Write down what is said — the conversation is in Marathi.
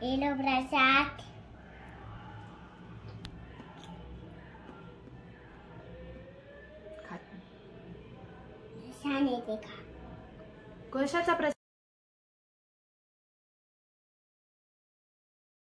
प्रसाद खात छान येते का कशाचा प्रसाद